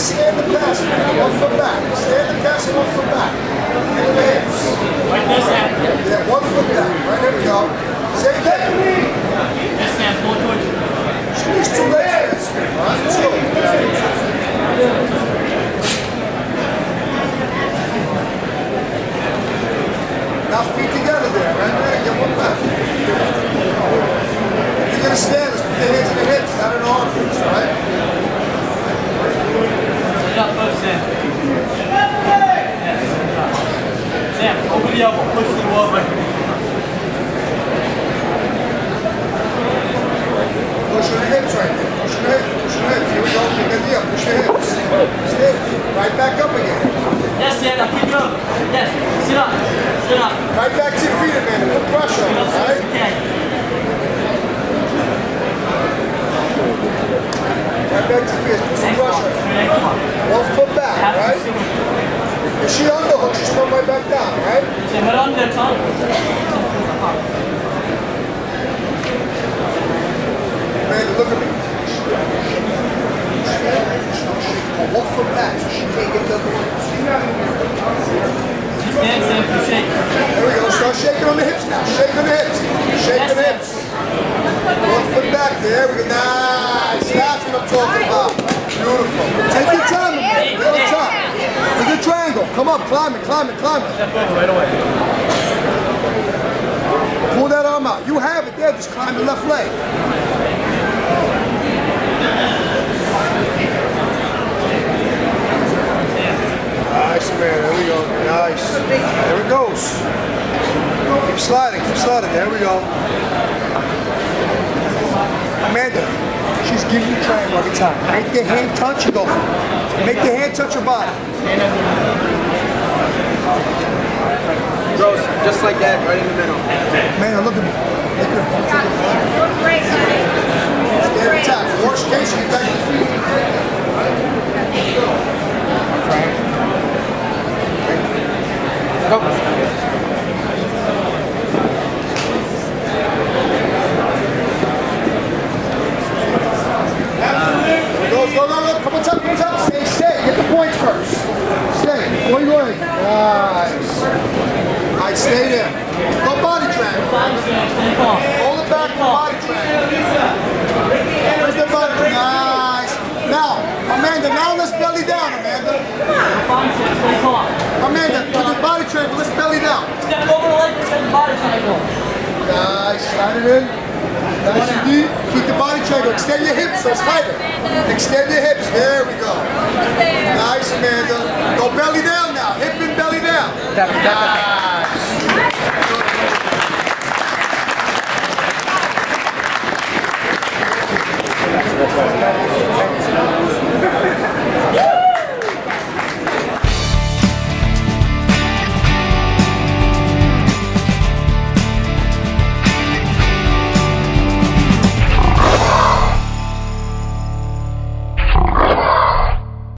Stand the pass, man. One foot back. Stand the pass one foot back. Into the. Right there, Yeah, one foot back. Right, there we go. Same thing. Yes, Sam, pull it towards you. Squeeze two legs. All right, let's go. Now feet together there, right there. Get one back. You're gonna stand. Let's put the hands in the hips, not in the armpits, all right? Send it up first, Sam. Yes, send it up. Open the elbow. Push the wall right. Push your hips right there. Push your hips. Push your hips. Here we go. Good deal. Push your hips. Stay. Right back up again. Yes, now keep going. Yes, sit up. Sit up. Right back to your feet, Amanda. Put pressure on it, up all right? can. Right back to your feet. Put some up. pressure. Up. One foot back, right? If she underhook, she's coming right back down, right? Sam, head on there, look at me. Foot back so she can't get shake. There we go. Start shaking on the hips now. Shake on the hips. Shake on the hips. One foot back. There we go. Nice. That's what I'm talking about. Beautiful. Take your time. Take your time. Look at the Come up. Climb it. Climb it. Climb it. Step over right away. Pull that arm out. You have it there. Just climb the left leg. Nice, man. There we go. Nice. There it goes. Keep sliding. Keep sliding. There we go. Amanda, she's giving you triangle every time. Make the hand touch and go for it. Make the hand touch your body. Gross, just like that, right in the middle. Amanda, look at me. Make her stand at top. Worst case, you back your feet. Go, go, go, go. Come on, top, come on, top. Stay, stay. Get the points first. Stay. Before you go in. Nice. All right, stay there. Go body track. Stand calm. Hold it back for body track. Where's the body track? Nice. Now, Amanda, now let's belly down, Amanda. Fine, Sam. Amanda, put the body track, let's belly down. Step over the leg, step the body triangle. Nice, slide it in. Nice and deep. Keep the body triangle. Extend your hips, so it's tighter. Extend your hips. There we go. Nice, Amanda. Go belly down now. Hip and belly down. Nice. Thank you.